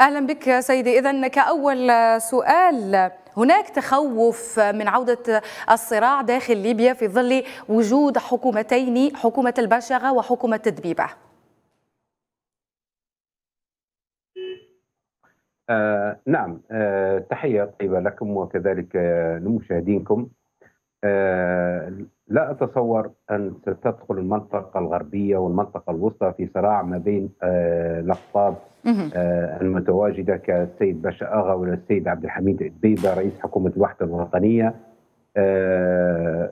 أهلا بك سيدي. اذا كأول سؤال هناك تخوف من عودة الصراع داخل ليبيا في ظل وجود حكومتين حكومة البشغه وحكومة تدبيبه آه نعم. آه تحية طيبة لكم وكذلك آه لمشاهدينكم. آه لا أتصور أن ستدخل المنطقة الغربية والمنطقة الوسطى في صراع ما بين آه الأقطاب آه المتواجدة كالسيد باشا أغا والسيد عبد الحميد البيبة رئيس حكومة الوحدة الوطنية. آه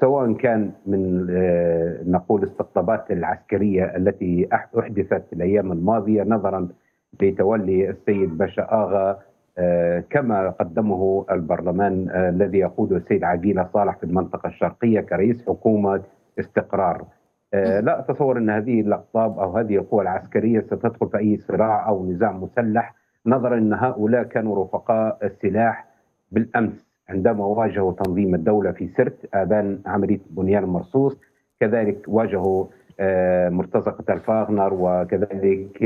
سواء كان من آه نقول استقطابات العسكرية التي أحدثت الأيام الماضية نظرا لتولي السيد باشا آغا كما قدمه البرلمان الذي يقوده السيد عقيلة صالح في المنطقة الشرقية كرئيس حكومة استقرار. لا أتصور أن هذه الأقطاب أو هذه القوى العسكرية ستدخل في أي صراع أو نزاع مسلح نظرا أن هؤلاء كانوا رفقاء السلاح بالأمس عندما واجهوا تنظيم الدولة في سرت آذان عملية بنيان المرصوص كذلك واجهوا مرتزقة الفاغنر وكذلك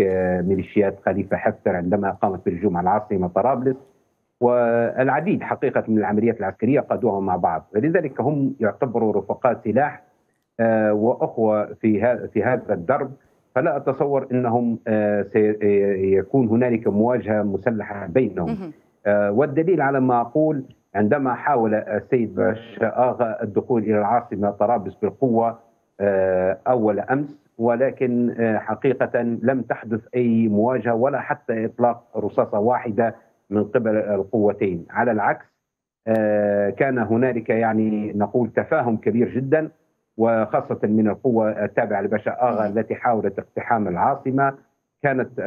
ميليشيات خليفة حفتر عندما قامت بالهجوم على العاصمة طرابلس. والعديد حقيقة من العمليات العسكرية قادوها مع بعض. ولذلك هم يعتبروا رفقاء سلاح وأخوة في في هذا الدرب. فلا أتصور أنهم سيكون هنالك مواجهة مسلحة بينهم. والدليل على ما أقول عندما حاول السيد باشا آغا الدخول إلى العاصمة طرابلس بالقوة أول أمس ولكن حقيقة لم تحدث أي مواجهة ولا حتى إطلاق رصاصة واحدة من قبل القوتين. على العكس كان هنالك يعني نقول تفاهم كبير جدا وخاصة من القوة التابعة لباشا آغا التي حاولت اقتحام العاصمة. كانت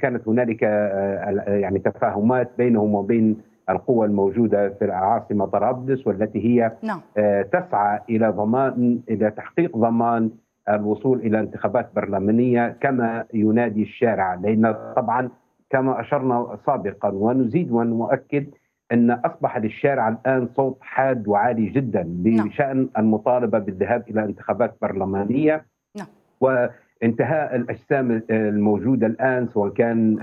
كانت هنالك يعني تفاهمات بينهم وبين القوى الموجودة في العاصمة طرابلس والتي هي نعم. تسعى إلى ضمان إلى تحقيق ضمان الوصول إلى انتخابات برلمانية كما ينادي الشارع لأن طبعا كما أشرنا سابقا ونزيد ونؤكد أن أصبح للشارع الآن صوت حاد وعالي جدا بشأن المطالبة بالذهاب إلى انتخابات برلمانية نعم. و انتهاء الأجسام الموجودة الآن سواء كان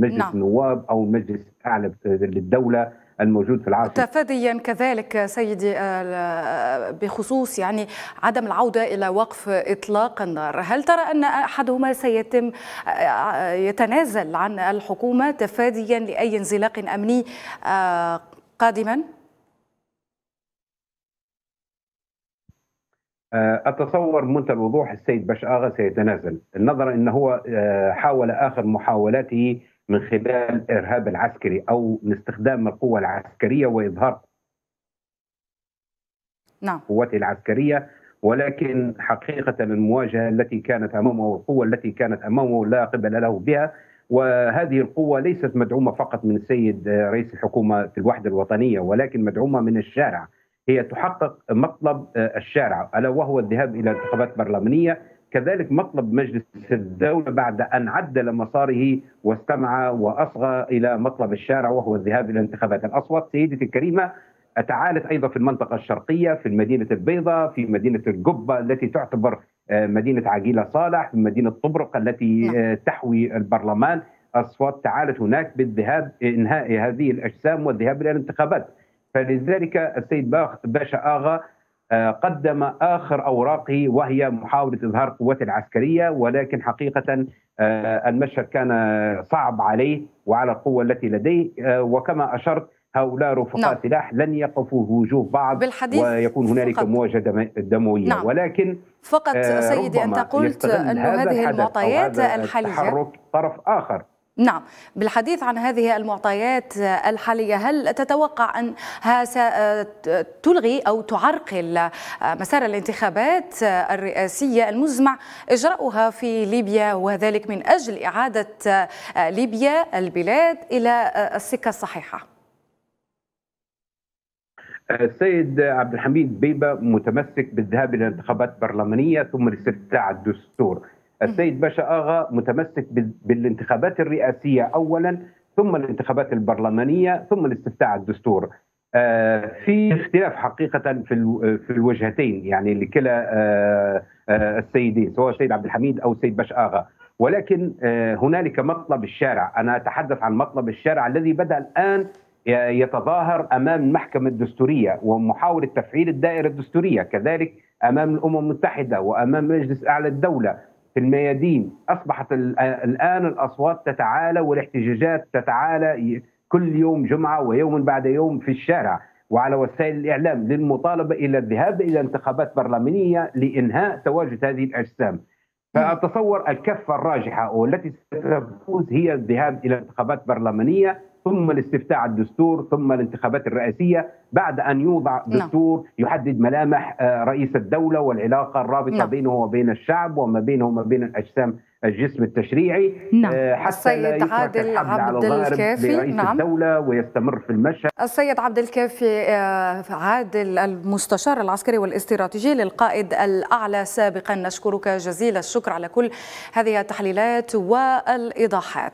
مجلس نعم. النواب أو المجلس الاعلى للدولة الموجود في العاصمة تفاديا كذلك سيدي بخصوص يعني عدم العودة إلى وقف إطلاق النار، هل ترى أن أحدهما سيتم يتنازل عن الحكومة تفاديا لأي انزلاق أمني قادما؟ أتصور بمنتهى الوضوح السيد باش آغا سيتنازل. نظرا انه هو حاول آخر محاولاته من خلال الارهاب العسكري أو استخدام القوة العسكرية وإظهار نعم. قوته العسكرية ولكن حقيقة المواجهة التي كانت أمامه والقوه التي كانت أمامه لا قبل له بها وهذه القوة ليست مدعومة فقط من السيد رئيس الحكومة في الوحدة الوطنية ولكن مدعومة من الشارع. هي تحقق مطلب الشارع ألا وهو الذهاب إلى انتخابات برلمانية. كذلك مطلب مجلس الدولة بعد أن عدل مساره واستمع وأصغى إلى مطلب الشارع وهو الذهاب إلى انتخابات الاصوات سيدتي الكريمة تعالت أيضا في المنطقة الشرقية في مدينه البيضاء في مدينة القبة التي تعتبر مدينة عقيلة صالح في مدينة طبرق التي تحوي البرلمان. اصوات تعالت هناك بالذهاب إنهاء هذه الأجسام والذهاب إلى الانتخابات. فلذلك السيد باشا آغا قدم آخر أوراقه وهي محاولة إظهار قوته العسكرية ولكن حقيقة المشهد كان صعب عليه وعلى القوة التي لديه وكما أشرت هؤلاء رفقاء نعم. سلاح لن يقفوا في وجوه بعض بالحديث ويكون هنالك مواجهة دموية نعم. ولكن فقط سيدي أنت قلت أن هذه المعطيات الحالية تحرك طرف آخر نعم. بالحديث عن هذه المعطيات الحالية هل تتوقع أنها ستلغي أو تعرقل مسار الانتخابات الرئاسية المزمع إجراؤها في ليبيا وذلك من أجل إعادة ليبيا البلاد إلى السكة الصحيحة؟ السيد عبد الحميد بيبة متمسك بالذهاب إلى انتخابات برلمانية ثم لاستفتاء الدستور. السيد باشا آغا متمسك بالانتخابات الرئاسية أولا ثم الانتخابات البرلمانية ثم الاستفتاء على الدستور. في اختلاف حقيقة في في الوجهتين يعني لكلا السيدين سواء السيد عبد الحميد أو السيد باشا آغا. ولكن هنالك مطلب الشارع. أنا أتحدث عن مطلب الشارع الذي بدأ الآن يتظاهر أمام المحكمة الدستورية ومحاولة تفعيل الدائرة الدستورية كذلك أمام الأمم المتحدة وأمام مجلس أعلى الدولة. في الميادين أصبحت الآن الأصوات تتعالى والاحتجاجات تتعالى كل يوم جمعة ويوم بعد يوم في الشارع وعلى وسائل الإعلام للمطالبة إلى الذهاب إلى انتخابات برلمانية لإنهاء تواجد هذه الأجسام. فأتصور الكفة الراجحة والتي ستفوز هي الذهاب إلى انتخابات برلمانية ثم الاستفتاء على الدستور ثم الانتخابات الرئاسية بعد أن يوضع دستور نعم. يحدد ملامح رئيس الدولة والعلاقة الرابطة نعم. بينه وبين الشعب وما بينه وما بين الاجسام الجسم التشريعي نعم. حتى السيد عادل عبد الكافي نعم. الدولة ويستمر في المشهد السيد عبد الكافي عادل المستشار العسكري والاستراتيجي للقائد الأعلى سابقا نشكرك جزيل الشكر على كل هذه التحليلات والإيضاحات